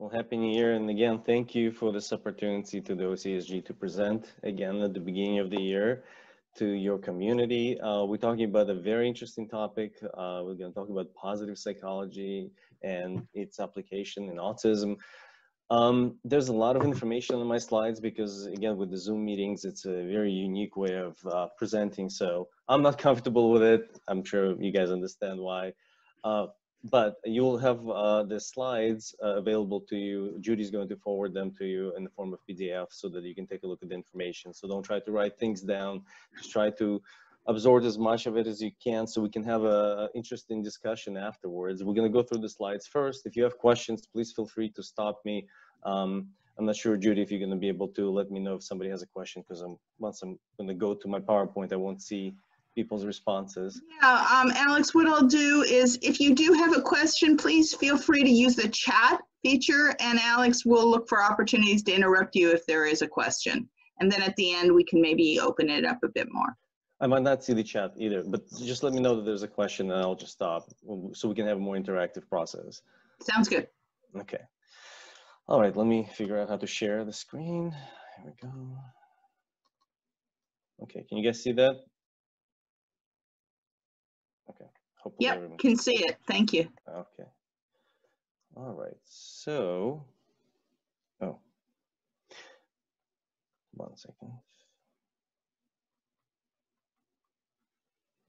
Well, Happy New Year. And again, thank you for this opportunity to the OCSG to present again at the beginning of the year to your community. Uh, we're talking about a very interesting topic. Uh, we're going to talk about positive psychology and its application in autism. Um, there's a lot of information on my slides because again, with the Zoom meetings, it's a very unique way of uh, presenting. So I'm not comfortable with it. I'm sure you guys understand why. But you'll have uh, the slides uh, available to you. Judy's going to forward them to you in the form of PDF so that you can take a look at the information. So don't try to write things down. Just try to absorb as much of it as you can so we can have a interesting discussion afterwards. We're going to go through the slides first. If you have questions, please feel free to stop me. Um, I'm not sure, Judy, if you're going to be able to let me know if somebody has a question because I'm once I'm going to go to my PowerPoint, I won't see people's responses. Yeah, um, Alex, what I'll do is if you do have a question, please feel free to use the chat feature and Alex will look for opportunities to interrupt you if there is a question. And then at the end, we can maybe open it up a bit more. I might not see the chat either, but just let me know that there's a question and I'll just stop so we can have a more interactive process. Sounds good. Okay. All right, let me figure out how to share the screen. Here we go. Okay, can you guys see that? Okay. Hopefully Yep, everyone- can see it. Thank you. Okay. All right, so, oh. One second.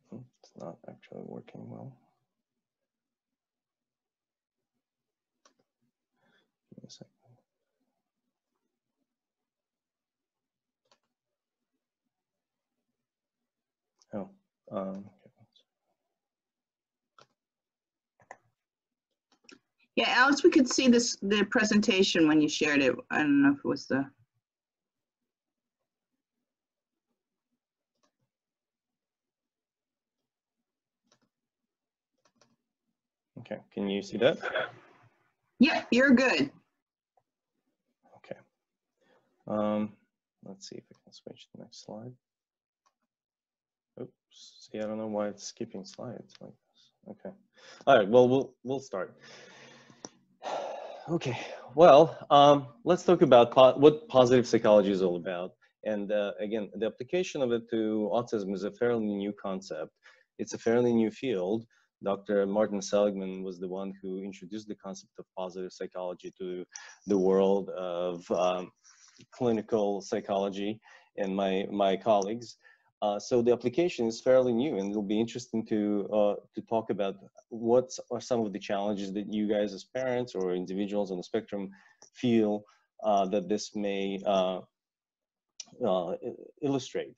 Hmm, It's not actually working well. Give me a second. Oh, um, okay. Yeah, Alex, we could see this, the presentation when you shared it. I don't know if it was the, Okay, can you see that? yep, you're good. Okay. Um, let's see if I can switch to the next slide. Oops, see, I don't know why it's skipping slides like this. Okay. All right, well, we'll, we'll start. Okay, well, um, let's talk about po what positive psychology is all about. And uh, again, the application of it to autism is a fairly new concept. It's a fairly new field. Dr. Martin Seligman was the one who introduced the concept of positive psychology to the world of um, clinical psychology and my, my colleagues. Uh, so the application is fairly new and it'll be interesting to, uh, to talk about what are some of the challenges that you guys as parents or individuals on the spectrum feel uh, that this may uh, uh, illustrate.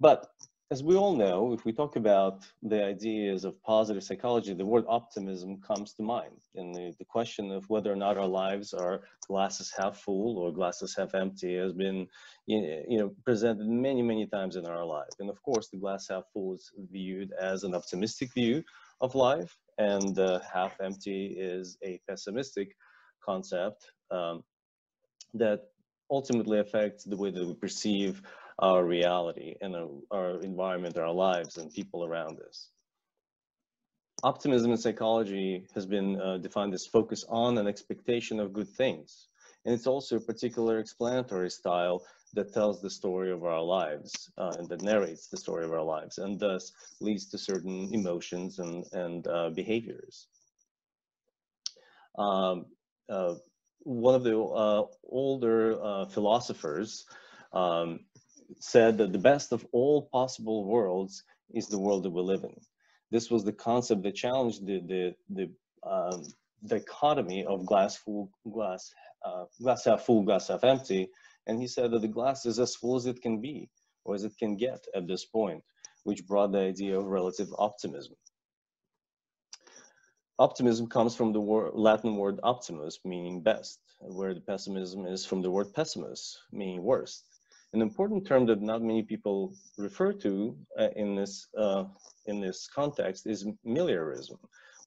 But as we all know, if we talk about the ideas of positive psychology, the word optimism comes to mind. And the, the question of whether or not our lives are glasses half full or glasses half empty has been you know, presented many, many times in our life. And of course, the glass half full is viewed as an optimistic view of life, and uh, half empty is a pessimistic concept um, that ultimately affects the way that we perceive our reality and our, our environment, our lives, and people around us. Optimism in psychology has been uh, defined as focus on an expectation of good things. And it's also a particular explanatory style that tells the story of our lives uh, and that narrates the story of our lives and thus leads to certain emotions and, and uh, behaviors. Um, uh, one of the uh, older uh, philosophers um, said that the best of all possible worlds is the world that we live in. This was the concept that challenged the, the, the um, dichotomy of glass full, glass, uh, glass half full, glass half empty. And he said that the glass is as full as it can be, or as it can get at this point, which brought the idea of relative optimism. Optimism comes from the word, Latin word optimus, meaning best, where the pessimism is from the word pessimus, meaning worst. An important term that not many people refer to uh, in this uh, in this context is meliorism,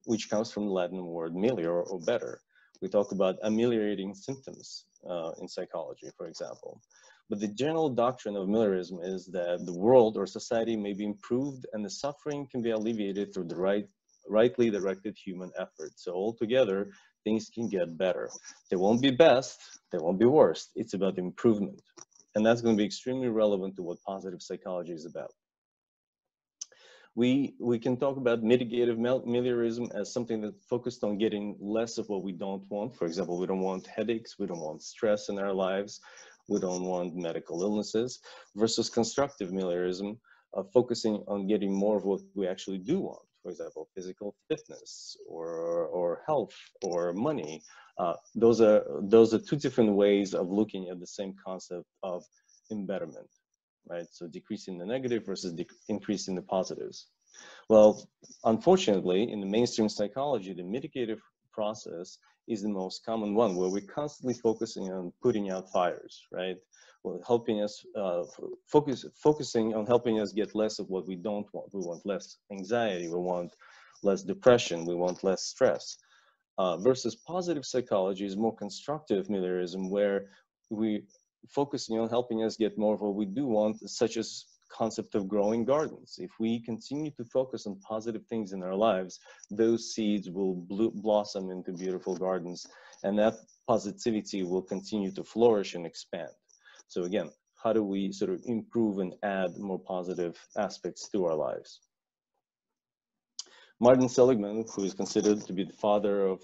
which comes from the Latin word melior or better. We talk about ameliorating symptoms uh, in psychology, for example. But the general doctrine of meliorism is that the world or society may be improved and the suffering can be alleviated through the right rightly directed human effort. So altogether, things can get better. They won't be best, they won't be worst. It's about improvement. And that's going to be extremely relevant to what positive psychology is about. We, we can talk about mitigative meliorism as something that focused on getting less of what we don't want. For example, we don't want headaches, we don't want stress in our lives, we don't want medical illnesses, versus constructive meliorism, uh, focusing on getting more of what we actually do want for example, physical fitness or, or health or money. Uh, those, are, those are two different ways of looking at the same concept of embetterment, right? So decreasing the negative versus increasing the positives. Well, unfortunately, in the mainstream psychology, the mitigative process is the most common one where we're constantly focusing on putting out fires, right? Well, helping us uh, focus, focusing on helping us get less of what we don't want. We want less anxiety, we want less depression, we want less stress. Uh, versus positive psychology is more constructive meliorism where we focusing on helping us get more of what we do want, such as concept of growing gardens. If we continue to focus on positive things in our lives, those seeds will blossom into beautiful gardens and that positivity will continue to flourish and expand. So again, how do we sort of improve and add more positive aspects to our lives? Martin Seligman, who is considered to be the father of,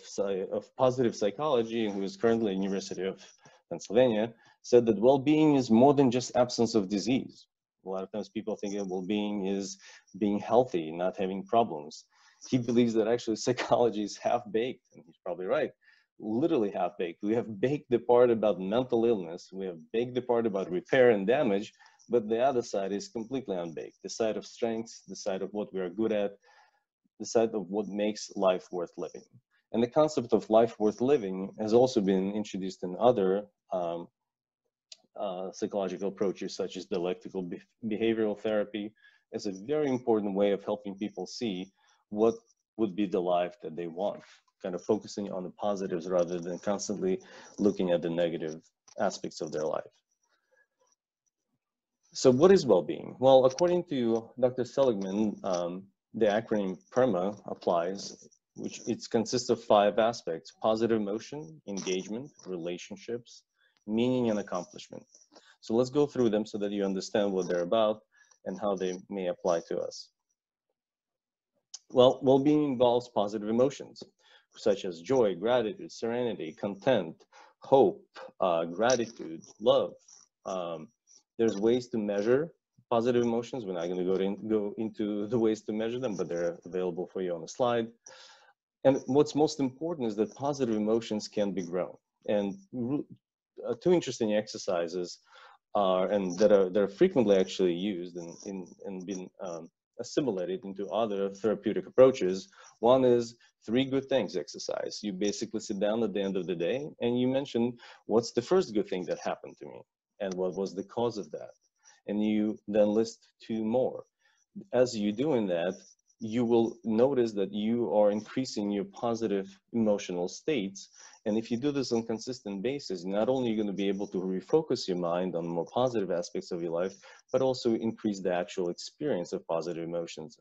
of positive psychology and who is currently at the University of Pennsylvania, said that well-being is more than just absence of disease. A lot of times people think that well-being is being healthy, not having problems. He believes that actually psychology is half-baked, and he's probably right. Literally half-baked. We have baked the part about mental illness, we have baked the part about repair and damage, but the other side is completely unbaked. The side of strengths, the side of what we are good at, the side of what makes life worth living. And the concept of life worth living has also been introduced in other um, uh, psychological approaches such as dialectical be behavioral therapy as a very important way of helping people see what would be the life that they want, kind of focusing on the positives rather than constantly looking at the negative aspects of their life. So what is well-being? Well, according to Dr. Seligman, um, the acronym PERMA applies, which it consists of five aspects, positive emotion, engagement, relationships, meaning and accomplishment. So let's go through them so that you understand what they're about and how they may apply to us. Well, well-being involves positive emotions, such as joy, gratitude, serenity, content, hope, uh, gratitude, love. Um, there's ways to measure positive emotions. We're not going to go, in, go into the ways to measure them, but they're available for you on the slide. And what's most important is that positive emotions can be grown. And uh, two interesting exercises are, and that are, that are frequently actually used and, in, and been um, assimilated into other therapeutic approaches. One is three good things exercise. You basically sit down at the end of the day and you mention what's the first good thing that happened to me and what was the cause of that. And you then list two more. As you're doing that, you will notice that you are increasing your positive emotional states. And if you do this on consistent basis, not only are you going to be able to refocus your mind on more positive aspects of your life, but also increase the actual experience of positive emotions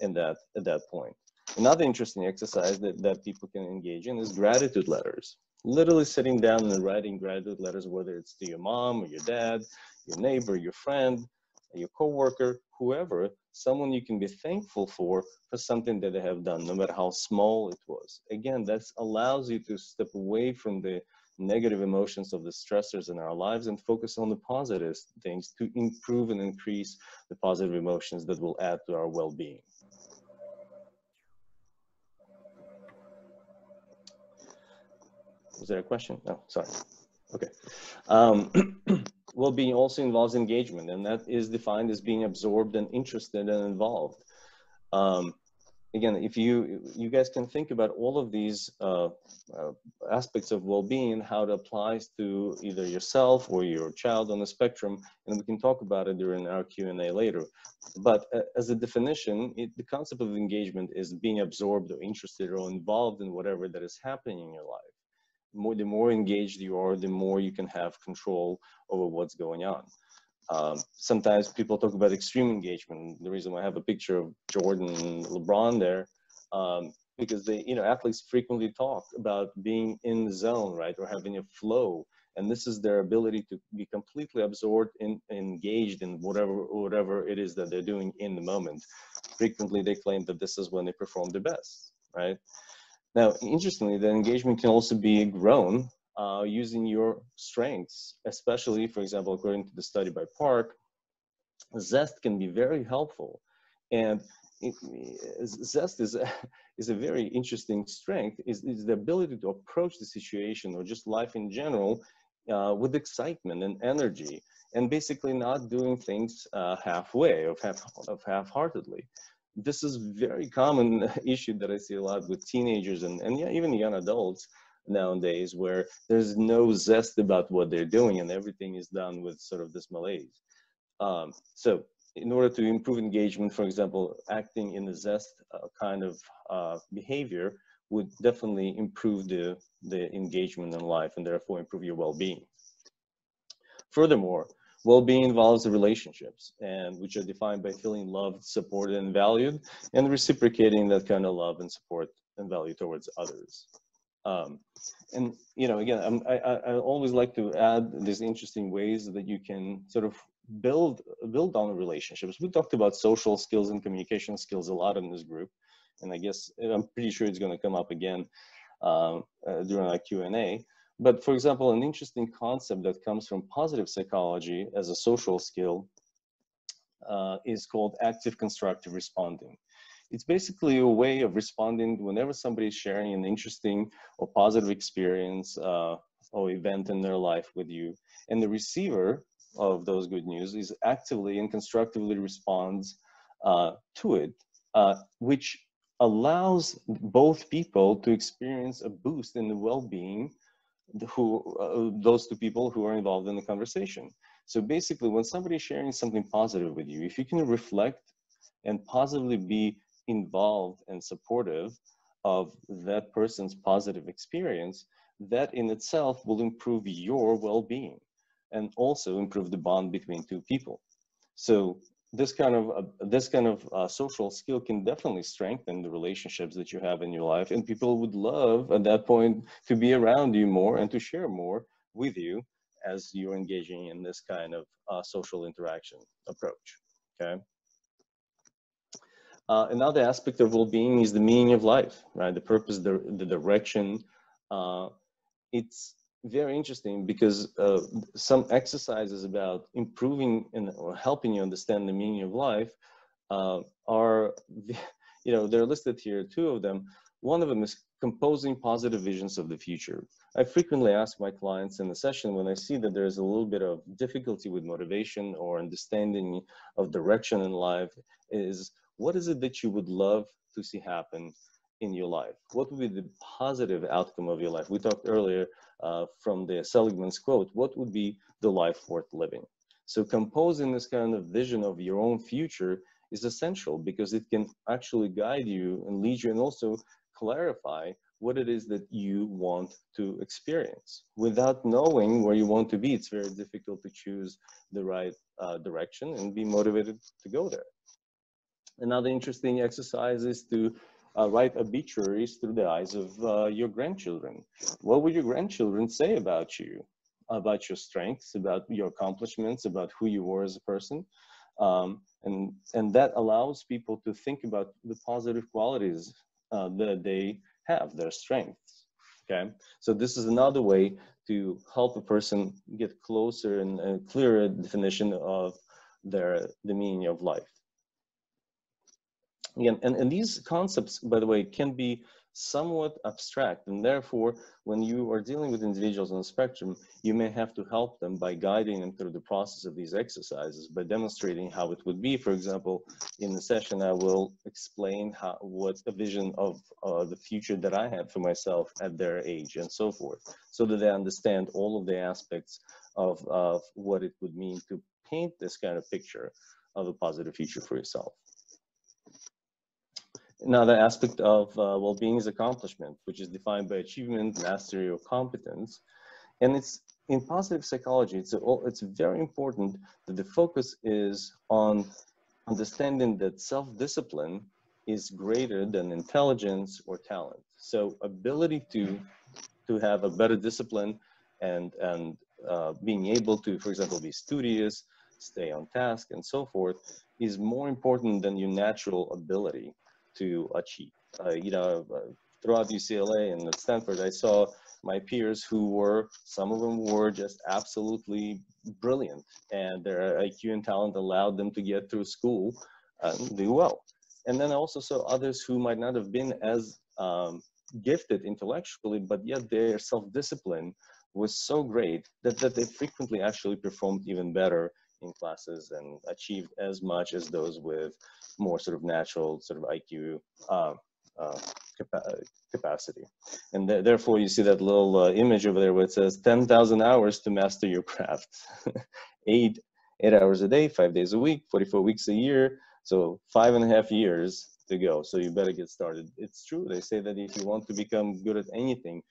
in that, at that point. Another interesting exercise that, that people can engage in is gratitude letters. Literally sitting down and writing gratitude letters, whether it's to your mom or your dad, your neighbor, your friend, your coworker, whoever, someone you can be thankful for for something that they have done, no matter how small it was. Again, that allows you to step away from the negative emotions of the stressors in our lives and focus on the positive things to improve and increase the positive emotions that will add to our well-being. Was there a question? No, sorry. Okay. Um, well-being also involves engagement, and that is defined as being absorbed and interested and involved. Um, again, if you you guys can think about all of these uh, uh, aspects of well-being how it applies to either yourself or your child on the spectrum, and we can talk about it during our Q&A later. But uh, as a definition, it, the concept of engagement is being absorbed or interested or involved in whatever that is happening in your life more, the more engaged you are, the more you can have control over what's going on. Um, sometimes people talk about extreme engagement. The reason why I have a picture of Jordan and LeBron there, Um, because they, you know, athletes frequently talk about being in the zone, right, or having a flow, and this is their ability to be completely absorbed and engaged in whatever whatever it is that they're doing in the moment. Frequently, they claim that this is when they perform the best, right? Now, interestingly, the engagement can also be grown uh, using your strengths, especially, for example, according to the study by Park, zest can be very helpful. And it, zest is a, is a very interesting strength, is, is the ability to approach the situation or just life in general uh, with excitement and energy and basically not doing things uh, halfway or half, of half-heartedly. This is very common issue that I see a lot with teenagers and, and yeah, even young adults nowadays where there's no zest about what they're doing and everything is done with sort of this malaise. Um, so in order to improve engagement, for example, acting in the zest uh, kind of uh, behavior would definitely improve the, the engagement in life and therefore improve your well-being. Furthermore, well-being involves the relationships and which are defined by feeling loved, supported, and valued, and reciprocating that kind of love and support and value towards others. Um, and you know, again, I'm, I, I always like to add these interesting ways that you can sort of build build on relationships. We talked about social skills and communication skills a lot in this group, and I guess I'm pretty sure it's going to come up again um, uh, during our Q and A. But for example, an interesting concept that comes from positive psychology as a social skill uh, is called active constructive responding. It's basically a way of responding whenever somebody is sharing an interesting or positive experience uh, or event in their life with you. And the receiver of those good news is actively and constructively responds uh, to it, uh, which allows both people to experience a boost in the well-being who uh, those two people who are involved in the conversation. So basically, when somebody's sharing something positive with you, if you can reflect and positively be involved and supportive of that person's positive experience, that in itself will improve your well-being and also improve the bond between two people. So this kind of uh, this kind of uh, social skill can definitely strengthen the relationships that you have in your life, and people would love at that point to be around you more and to share more with you as you're engaging in this kind of uh, social interaction approach. Okay. Uh, another aspect of well-being is the meaning of life, right? The purpose, the, the direction. Uh, it's very interesting because uh, some exercises about improving and helping you understand the meaning of life uh, are, you know, they're listed here, two of them. One of them is composing positive visions of the future. I frequently ask my clients in the session when I see that there's a little bit of difficulty with motivation or understanding of direction in life is what is it that you would love to see happen in your life? What would be the positive outcome of your life? We talked earlier uh, from the Seligman's quote, what would be the life worth living? So composing this kind of vision of your own future is essential because it can actually guide you and lead you and also clarify what it is that you want to experience. Without knowing where you want to be, it's very difficult to choose the right uh, direction and be motivated to go there. Another interesting exercise is to uh, write obituaries through the eyes of uh, your grandchildren. What would your grandchildren say about you, about your strengths, about your accomplishments, about who you were as a person? Um, and, and that allows people to think about the positive qualities uh, that they have, their strengths. Okay, so this is another way to help a person get closer and a clearer definition of their the meaning of life. Again, and, and these concepts, by the way, can be somewhat abstract and therefore when you are dealing with individuals on the spectrum you may have to help them by guiding them through the process of these exercises by demonstrating how it would be. For example in the session i will explain how what a vision of uh, the future that i had for myself at their age and so forth so that they understand all of the aspects of, of what it would mean to paint this kind of picture of a positive future for yourself Another aspect of uh, well-being is accomplishment, which is defined by achievement, mastery, or competence. And it's in positive psychology, it's, a, it's very important that the focus is on understanding that self-discipline is greater than intelligence or talent. So ability to to have a better discipline and and uh, being able to, for example, be studious, stay on task, and so forth, is more important than your natural ability to achieve. Uh, you know, uh, throughout UCLA and Stanford, I saw my peers who were, some of them were just absolutely brilliant and their IQ and talent allowed them to get through school and do well. And then I also saw others who might not have been as um, gifted intellectually, but yet their self-discipline was so great that, that they frequently actually performed even better in classes and achieved as much as those with more sort of natural sort of IQ uh, uh, capacity. And th therefore, you see that little uh, image over there where it says 10,000 hours to master your craft. eight, eight hours a day, five days a week, 44 weeks a year. So five and a half years to go. So you better get started. It's true. They say that if you want to become good at anything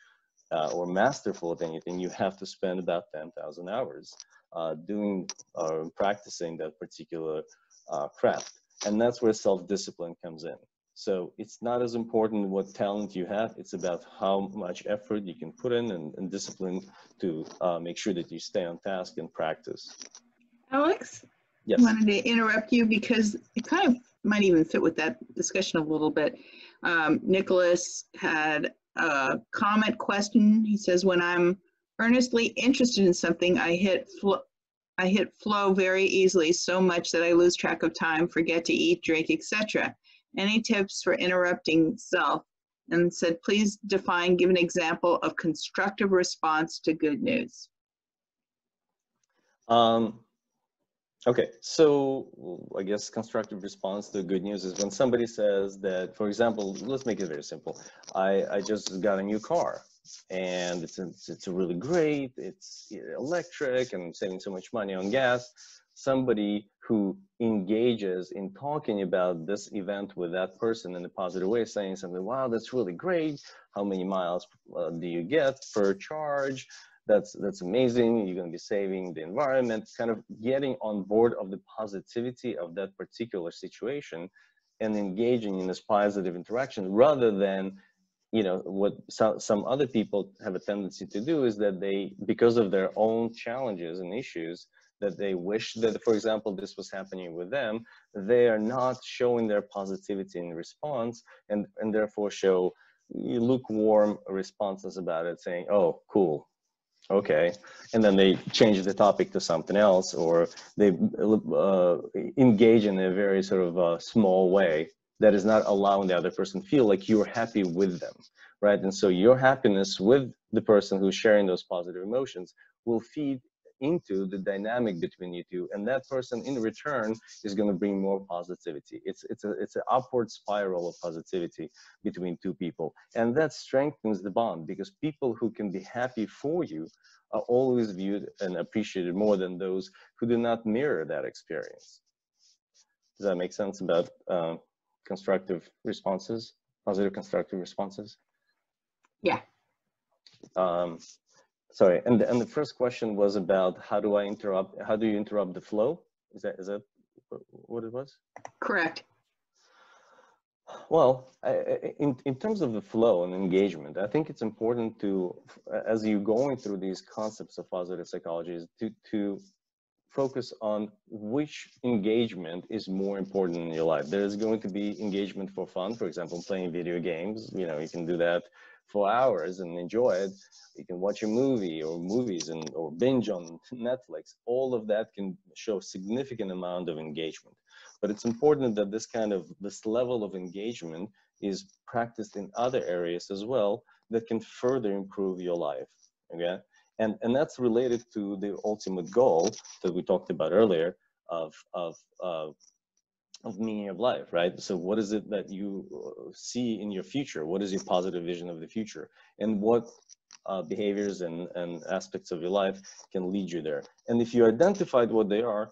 uh, or masterful at anything, you have to spend about 10,000 hours uh, doing or uh, practicing that particular uh, craft. And that's where self-discipline comes in. So it's not as important what talent you have, it's about how much effort you can put in and, and discipline to uh, make sure that you stay on task and practice. Alex? Yes. I wanted to interrupt you because it kind of might even fit with that discussion a little bit. Um, Nicholas had a comment question. He says, when I'm earnestly interested in something, I hit I hit flow very easily, so much that I lose track of time, forget to eat, drink, etc. Any tips for interrupting self? And said, please define, give an example of constructive response to good news. Um, okay, so I guess constructive response to good news is when somebody says that, for example, let's make it very simple. I, I just got a new car and it's, it's, it's really great, it's electric and I'm saving so much money on gas. Somebody who engages in talking about this event with that person in a positive way, saying something, wow, that's really great. How many miles uh, do you get per charge? That's, that's amazing. You're going to be saving the environment, kind of getting on board of the positivity of that particular situation and engaging in this positive interaction rather than you know what some, some other people have a tendency to do is that they because of their own challenges and issues that they wish that, for example, this was happening with them, they are not showing their positivity in response and, and therefore show lukewarm responses about it saying, oh, cool, okay. And then they change the topic to something else or they uh, engage in a very sort of uh, small way that is not allowing the other person feel like you're happy with them, right? And so your happiness with the person who's sharing those positive emotions will feed into the dynamic between you two and that person in return is going to bring more positivity it's it's a it's an upward spiral of positivity between two people and that strengthens the bond because people who can be happy for you are always viewed and appreciated more than those who do not mirror that experience does that make sense about uh, constructive responses positive constructive responses? Yeah. Um, sorry and and the first question was about how do i interrupt how do you interrupt the flow? Is that is that what it was? Correct. Well I, in in terms of the flow and engagement i think it's important to as you're going through these concepts of positive psychology is to to focus on which engagement is more important in your life there's going to be engagement for fun for example playing video games you know you can do that for hours and enjoy it. You can watch a movie or movies and or binge on Netflix. All of that can show significant amount of engagement. But it's important that this kind of this level of engagement is practiced in other areas as well that can further improve your life. Okay. And, and that's related to the ultimate goal that we talked about earlier of, of, of of meaning of life, right? So what is it that you uh, see in your future? What is your positive vision of the future? And what uh, behaviors and, and aspects of your life can lead you there? And if you identified what they are,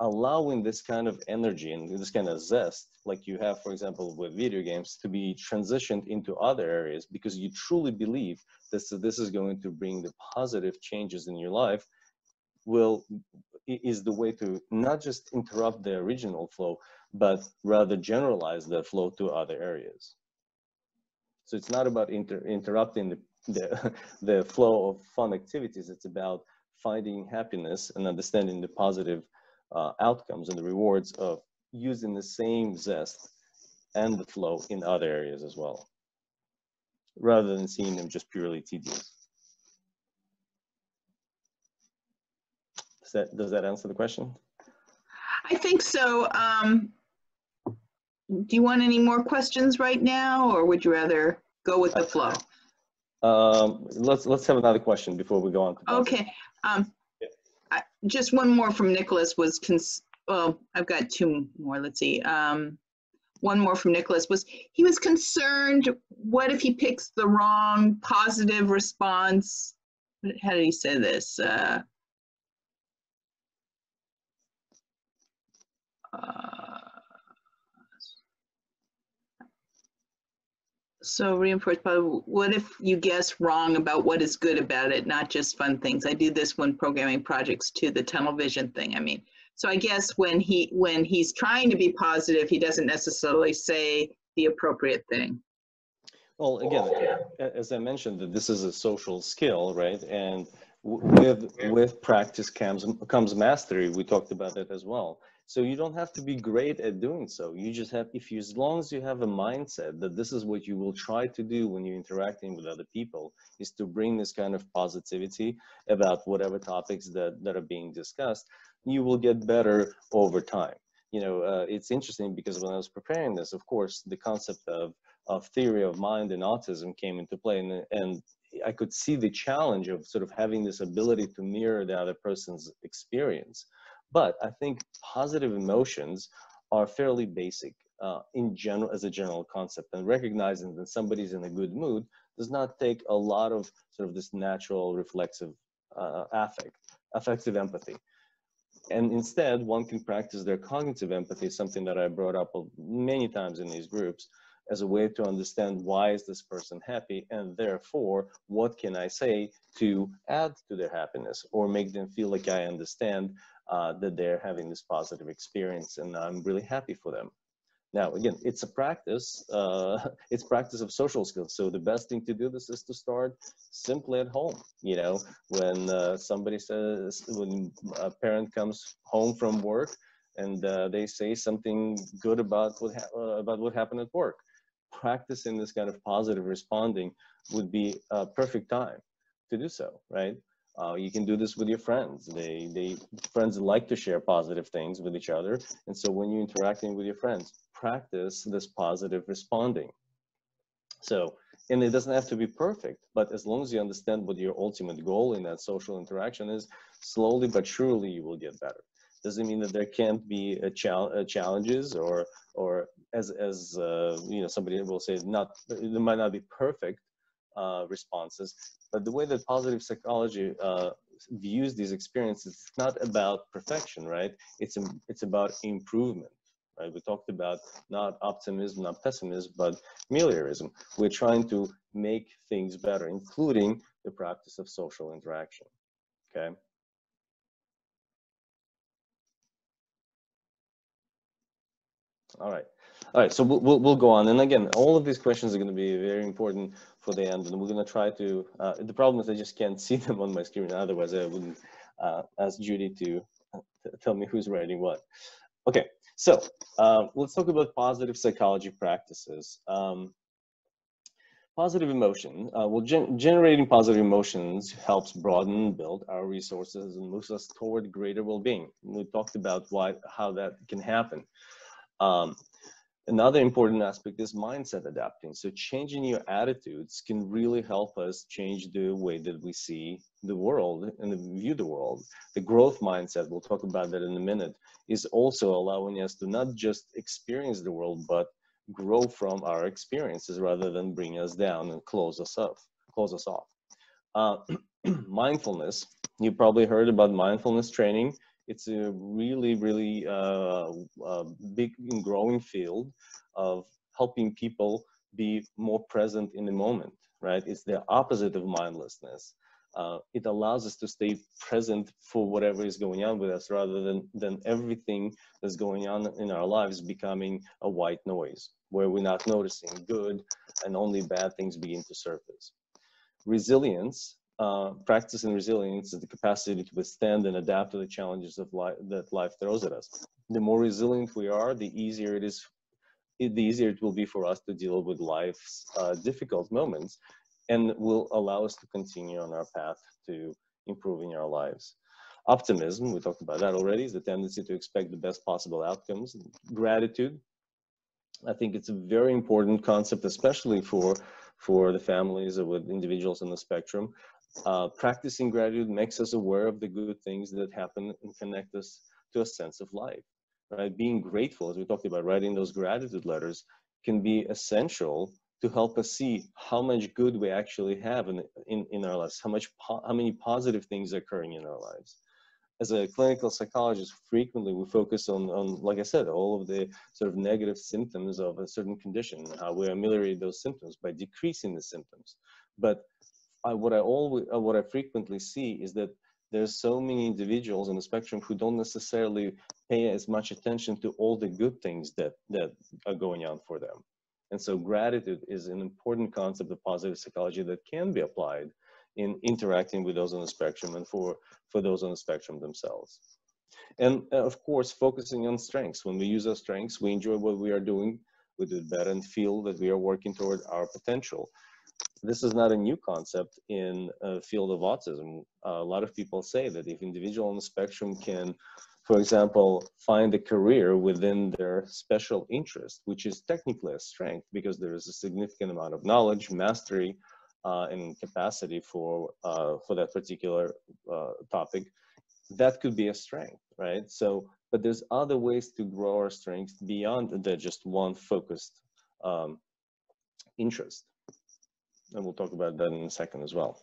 allowing this kind of energy and this kind of zest, like you have, for example, with video games, to be transitioned into other areas because you truly believe that this is going to bring the positive changes in your life, will is the way to not just interrupt the original flow, but rather generalize the flow to other areas. So it's not about inter interrupting the, the, the flow of fun activities. It's about finding happiness and understanding the positive uh, outcomes and the rewards of using the same zest and the flow in other areas as well, rather than seeing them just purely tedious. Does that, does that answer the question? I think so. Um, do you want any more questions right now, or would you rather go with the flow? Um, let's let's have another question before we go on. To Okay. Um, just one more from Nicholas was cons. Well, I've got two more. Let's see. Um, one more from Nicholas was he was concerned. What if he picks the wrong positive response? How did he say this? Uh, uh, So reinforced by what if you guess wrong about what is good about it, not just fun things? I do this when programming projects to the tunnel vision thing. I mean, so I guess when he when he's trying to be positive, he doesn't necessarily say the appropriate thing. Well, again, as I mentioned, that this is a social skill, right? And with with practice comes comes mastery. We talked about that as well. So you don't have to be great at doing so. You just have, if you, as long as you have a mindset that this is what you will try to do when you're interacting with other people, is to bring this kind of positivity about whatever topics that that are being discussed, you will get better over time. You know, uh, it's interesting because when I was preparing this, of course, the concept of of theory of mind and autism came into play, and and I could see the challenge of sort of having this ability to mirror the other person's experience. But I think positive emotions are fairly basic uh, in general as a general concept, and recognizing that somebody's in a good mood does not take a lot of sort of this natural reflexive uh, affect, affective empathy. And instead, one can practice their cognitive empathy, something that I brought up many times in these groups, as a way to understand why is this person happy and therefore what can i say to add to their happiness or make them feel like i understand uh, that they're having this positive experience and I'm really happy for them. Now, again, it's a practice, uh, it's practice of social skills. So the best thing to do this is to start simply at home. You know, when uh, somebody says, when a parent comes home from work and uh, they say something good about what, uh, about what happened at work, practicing this kind of positive responding would be a perfect time to do so, right? Uh, you can do this with your friends. They, they, friends like to share positive things with each other. And so when you're interacting with your friends, practice this positive responding. So, and it doesn't have to be perfect, but as long as you understand what your ultimate goal in that social interaction is, slowly but surely you will get better. Doesn't mean that there can't be a chal uh, challenges or, or as, as uh, you know, somebody will say, not, it might not be perfect, uh, responses. But the way that positive psychology uh, views these experiences, it's not about perfection, right? It's, it's about improvement. Right? We talked about not optimism, not pessimism, but meliorism. We're trying to make things better, including the practice of social interaction. Okay. All right. All right, so we'll, we'll, we'll, go on. And again, all of these questions are going to be very important for the end. And we're going to try to, uh, the problem is I just can't see them on my screen. Otherwise, I wouldn't uh, ask Judy to uh, tell me who's writing what. Okay, so uh, let's talk about positive psychology practices. Um, positive emotion. Uh, well, gen generating positive emotions helps broaden and build our resources and moves us toward greater well-being. We talked about why, how that can happen. Um, Another important aspect is mindset adapting. So changing your attitudes can really help us change the way that we see the world and view the world. The growth mindset, we'll talk about that in a minute, is also allowing us to not just experience the world, but grow from our experiences rather than bring us down and close us off. Close us off. Uh, mindfulness, you probably heard about mindfulness training it's a really, really uh, uh, big and growing field of helping people be more present in the moment, right? It's the opposite of mindlessness. uh, it allows us to stay present for whatever is going on with us rather than, than everything that's going on in our lives becoming a white noise where we're not noticing good and only bad things begin to surface. Resilience, uh, practicing resilience is the capacity to withstand and adapt to the challenges of life that life throws at us. The more resilient we are, the easier it is, the easier it will be for us to deal with life's uh, difficult moments and will allow us to continue on our path to improving our lives. Optimism, we talked about that already, is the tendency to expect the best possible outcomes. Gratitude, I think it's a very important concept, especially for, for the families with individuals on the spectrum. Uh, practicing gratitude makes us aware of the good things that happen and connect us to a sense of life. Right? Being grateful, as we talked about, writing those gratitude letters can be essential to help us see how much good we actually have in, in, in our lives, how much how many positive things are occurring in our lives. As a clinical psychologist, frequently we focus on, on, like I said, all of the sort of negative symptoms of a certain condition, how we ameliorate those symptoms by decreasing the symptoms. But I, what I always, uh, what I frequently see is that there's so many individuals on the spectrum who don't necessarily pay as much attention to all the good things that that are going on for them and so gratitude is an important concept of positive psychology that can be applied in interacting with those on the spectrum and for, for those on the spectrum themselves. And uh, of course, focusing on strengths. When we use our strengths, we enjoy what we are doing, we do it better and feel that we are working toward our potential. This is not a new concept in a field of autism. Uh, a lot of people say that if individual on the spectrum can for example, find a career within their special interest, which is technically a strength because there is a significant amount of knowledge, mastery, uh, and capacity for uh, for that particular uh, topic. That could be a strength, right? So, but there's other ways to grow our strengths beyond the just one focused um, interest, and we'll talk about that in a second as well.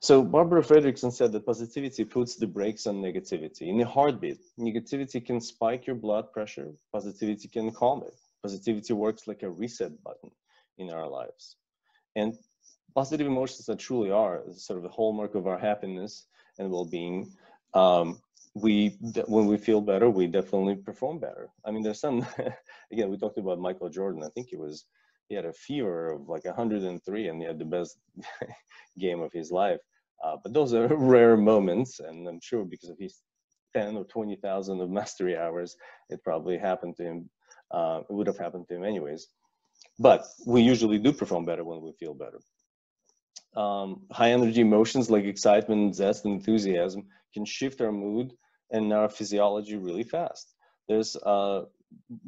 So Barbara Fredrickson said that positivity puts the brakes on negativity. In a heartbeat, negativity can spike your blood pressure. Positivity can calm it. Positivity works like a reset button in our lives. And positive emotions that truly are sort of the hallmark of our happiness and well-being. Um, we when we feel better, we definitely perform better. I mean, there's some. again, we talked about Michael Jordan. I think it was he had a fever of like 103 and he had the best game of his life. Uh, but those are rare moments, and I'm sure because of his 10 or 20,000 of mastery hours, it probably happened to him. Uh, it would have happened to him anyways. But we usually do perform better when we feel better. Um, high energy emotions like excitement, zest, and enthusiasm can shift our mood and our physiology really fast. There's uh,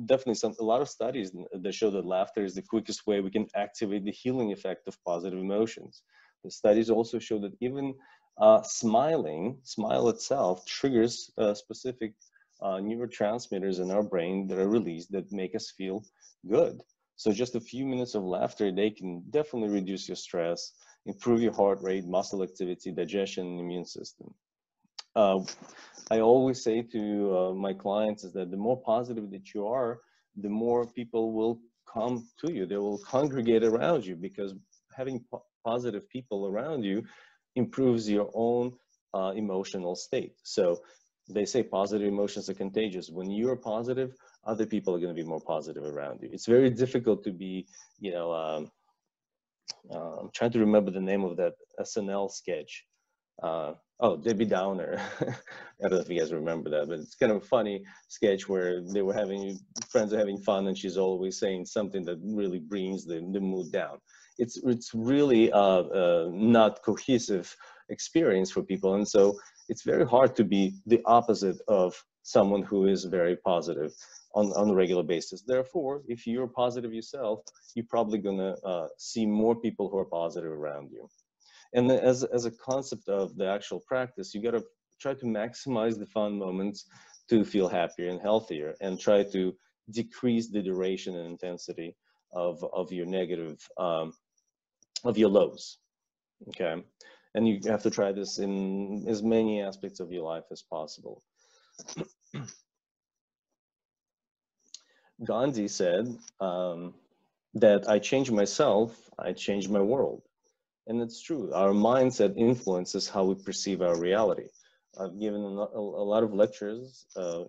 definitely some a lot of studies that show that laughter is the quickest way we can activate the healing effect of positive emotions. The studies also show that even uh, smiling, smile itself triggers uh, specific uh, neurotransmitters in our brain that are released that make us feel good. So just a few minutes of laughter day can definitely reduce your stress, improve your heart rate, muscle activity, digestion, and immune system. Uh, I always say to uh, my clients is that the more positive that you are, the more people will come to you. They will congregate around you because having positive people around you improves your own uh, emotional state. So they say positive emotions are contagious. When you're positive, other people are going to be more positive around you. It's very difficult to be, you know, um, uh, I'm trying to remember the name of that SNL sketch. Uh, oh, Debbie Downer. I don't know if you guys remember that, but it's kind of a funny sketch where they were having, friends are having fun and she's always saying something that really brings the, the mood down it's it's really uh, uh, not cohesive experience for people, and so it's very hard to be the opposite of someone who is very positive on, on a regular basis. Therefore, if you're positive yourself, you're probably gonna uh, see more people who are positive around you. And as, as a concept of the actual practice, you gotta try to maximize the fun moments to feel happier and healthier and try to decrease the duration and intensity of, of your negative um, of your lows. Okay. And you have to try this in as many aspects of your life as possible. Gandhi said um, that I change myself, I change my world. And it's true, our mindset influences how we perceive our reality. I've given a, lot of lectures uh,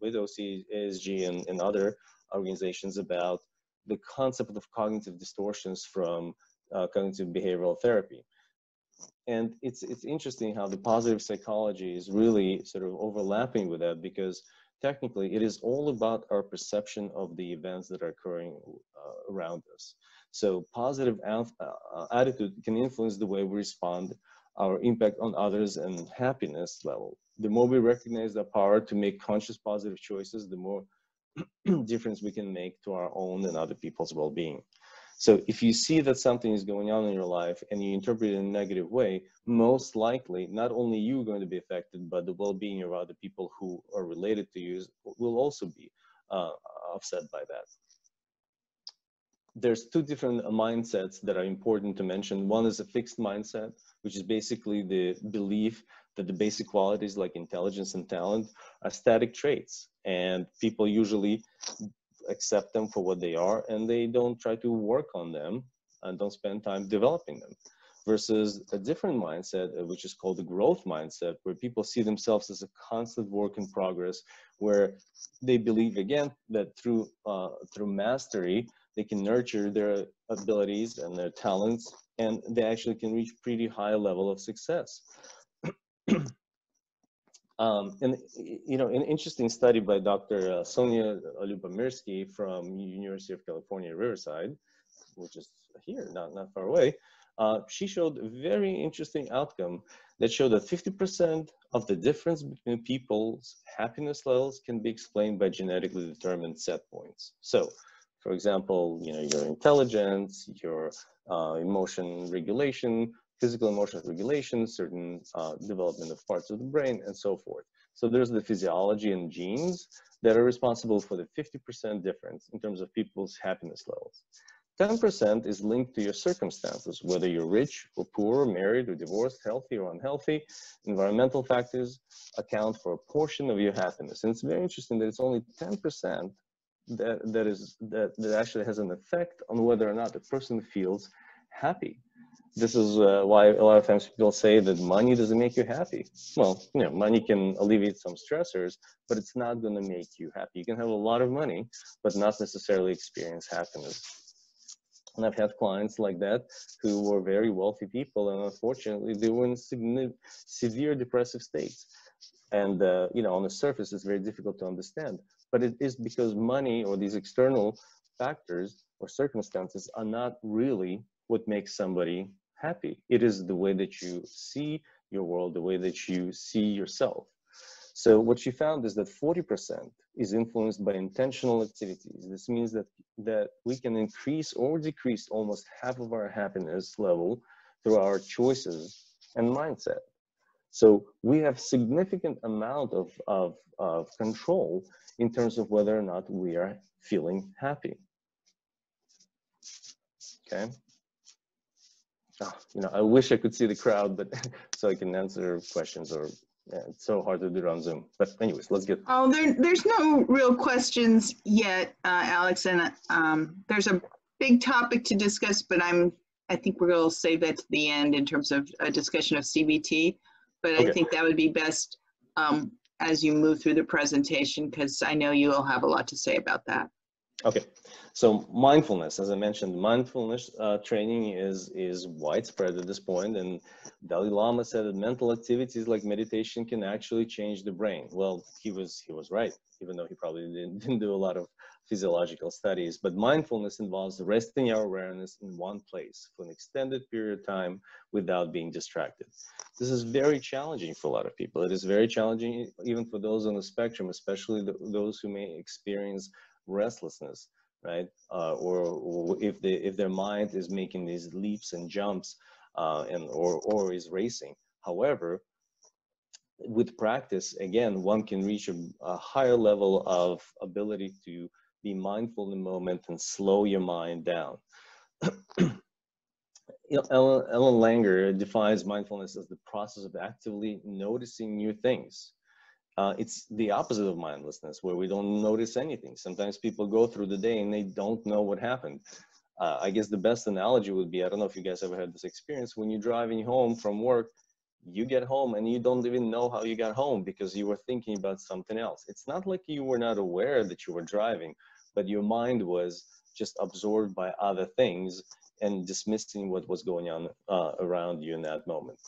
with OC, ASG, and, and other organizations about the concept of cognitive distortions from uh, cognitive behavioral therapy. And it's, it's interesting how the positive psychology is really sort of overlapping with that because technically it is all about our perception of the events that are occurring uh, around us. So positive uh, attitude can influence the way we respond, our impact on others and happiness level. The more we recognize the power to make conscious positive choices, the more difference we can make to our own and other people's well-being. So if you see that something is going on in your life and you interpret it in a negative way, most likely not only you are going to be affected, but the well-being of other people who are related to you will also be uh, offset by that. There's two different mindsets that are important to mention. One is a fixed mindset, which is basically the belief that the basic qualities like intelligence and talent are static traits and people usually accept them for what they are and they don't try to work on them and don't spend time developing them versus a different mindset uh, which is called the growth mindset where people see themselves as a constant work in progress where they believe again that through uh, through mastery they can nurture their abilities and their talents and they actually can reach pretty high level of success Um, and you know, an interesting study by Dr. Uh, Sonja Lyubomirsky from University of California, Riverside, which is here, not, not far away, uh, she showed a very interesting outcome that showed that 50% of the difference between people's happiness levels can be explained by genetically determined set points. So, for example, you know, your intelligence, your uh, emotion regulation, physical emotional regulation, certain uh, development of parts of the brain, and so forth. So there's the physiology and genes that are responsible for the 50% difference in terms of people's happiness levels. 10% is linked to your circumstances, whether you're rich or poor, married or divorced, healthy or unhealthy. Environmental factors account for a portion of your happiness. And it's very interesting that it's only 10% that, that, is, that, that actually has an effect on whether or not the person feels happy this is uh, why a lot of times people say that money doesn't make you happy. Well, you know, money can alleviate some stressors, but it's not going to make you happy. You can have a lot of money, but not necessarily experience happiness. And I've had clients like that who were very wealthy people, and unfortunately, they were in severe depressive states. And uh, you know, on the surface, it's very difficult to understand. But it is because money or these external factors or circumstances are not really what makes somebody happy. It is the way that you see your world, the way that you see yourself. So what she found is that 40% is influenced by intentional activities. This means that, that we can increase or decrease almost half of our happiness level through our choices and mindset. So we have significant amount of, of, of control in terms of whether or not we are feeling happy. Okay oh, you know, I wish I could see the crowd, but so I can answer questions or yeah, it's so hard to do it on Zoom. But anyways, let's get. Oh, there, there's no real questions yet, uh, Alex, and um, there's a big topic to discuss, but I'm, I think we're going to save that to the end in terms of a discussion of CBT. But okay. I think that would be best um, as you move through the presentation, because I know you will have a lot to say about that. Okay, so mindfulness, as I mentioned, mindfulness uh, training is is widespread at this point, and Dalai Lama said that mental activities like meditation can actually change the brain. Well, he was he was right, even though he probably didn't, didn't do a lot of physiological studies. But mindfulness involves resting our awareness in one place for an extended period of time without being distracted. This is very challenging for a lot of people. It is very challenging even for those on the spectrum, especially the, those who may experience restlessness, right? Uh, or, or, if they if their mind is making these leaps and jumps, uh, and or or is racing. However, with practice, again, one can reach a, a higher level of ability to be mindful in the moment and slow your mind down. Ellen, Ellen Langer defines mindfulness as the process of actively noticing new things uh, it's the opposite of mindlessness where we don't notice anything. Sometimes people go through the day and they don't know what happened. uh, I guess the best analogy would be I don't know if you guys ever had this experience when you're driving home from work, you get home and you don't even know how you got home because you were thinking about something else. It's not like you were not aware that you were driving, but your mind was just absorbed by other things and dismissing what was going on uh, around you in that moment.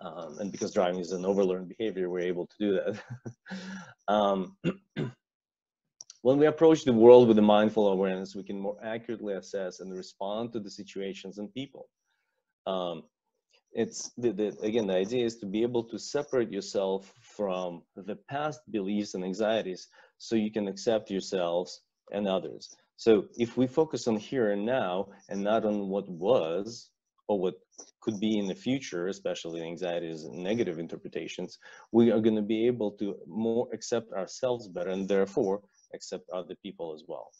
Um, and because driving is an overlearned behavior, we're able to do that. um, When we approach the world with a mindful awareness, we can more accurately assess and respond to the situations and people. Um, it's the, the, again, the idea is to be able to separate yourself from the past beliefs and anxieties so you can accept yourselves and others. So if we focus on here and now and not on what was or what could be in the future, especially anxieties and negative interpretations, we are going to be able to more accept ourselves better and therefore accept other people as well.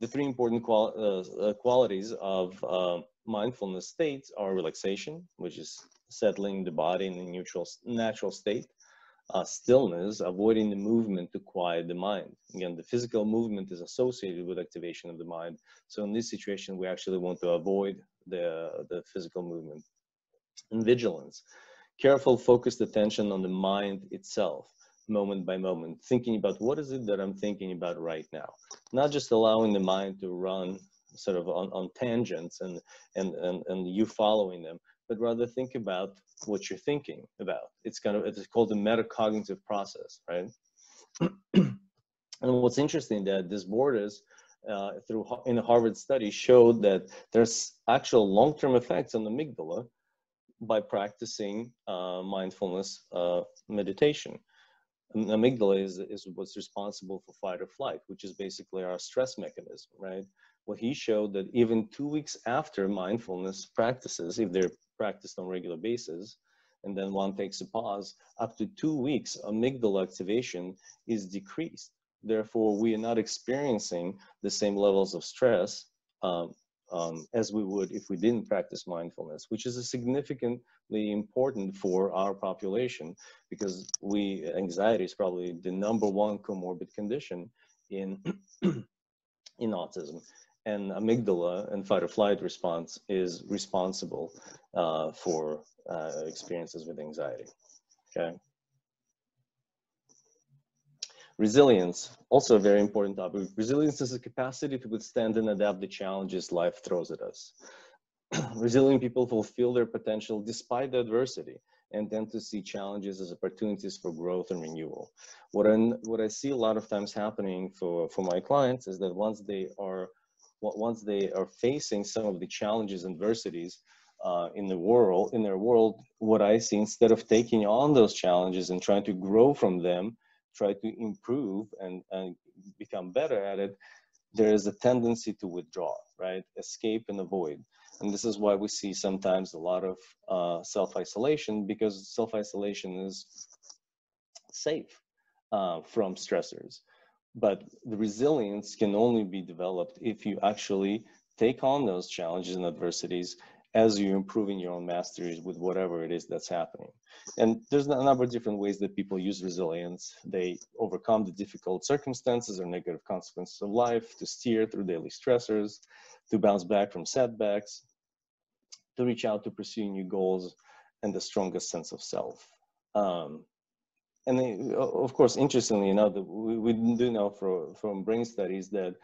The three important qual uh, uh, qualities of uh, mindfulness states are relaxation, which is settling the body in a neutral, natural state, uh, stillness, avoiding the movement to quiet the mind. Again, the physical movement is associated with activation of the mind. So in this situation, we actually want to avoid the, the physical movement. And vigilance, careful focused attention on the mind itself moment by moment, thinking about what is it that I'm thinking about right now, not just allowing the mind to run sort of on, on tangents and, and, and, and you following them, but rather think about what you're thinking about. It's kind of, it's called the metacognitive process, right? and what's interesting that this Borders, uh, through in a Harvard study showed that there's actual long-term effects on the amygdala by practicing uh, mindfulness uh, meditation amygdala is, is what's responsible for fight or flight, which is basically our stress mechanism, right? Well, he showed that even two weeks after mindfulness practices, if they're practiced on a regular basis, and then one takes a pause, up to two weeks, amygdala activation is decreased. Therefore, we are not experiencing the same levels of stress um, um, as we would if we didn't practice mindfulness, which is a significantly important for our population because we anxiety is probably the number one comorbid condition in in autism, and amygdala and fight or flight response is responsible uh, for uh, experiences with anxiety. Okay. Resilience, also a very important topic. Resilience is a capacity to withstand and adapt the challenges life throws at us. Resilient people fulfill their potential despite the adversity and tend to see challenges as opportunities for growth and renewal. What I, what I see a lot of times happening for, for my clients is that once they are once they are facing some of the challenges and adversities uh, in the world, in their world, what I see instead of taking on those challenges and trying to grow from them, try to improve and, and become better at it, there is a tendency to withdraw, right? Escape and avoid. And this is why we see sometimes a lot of uh, self-isolation because self-isolation is safe uh, from stressors. But the resilience can only be developed if you actually take on those challenges and adversities as you're improving your own masteries with whatever it is that's happening. And there's a number of different ways that people use resilience. They overcome the difficult circumstances or negative consequences of life to steer through daily stressors, to bounce back from setbacks, to reach out to pursue new goals and the strongest sense of self. Um, and of course, interestingly enough, we, we do know from brain studies that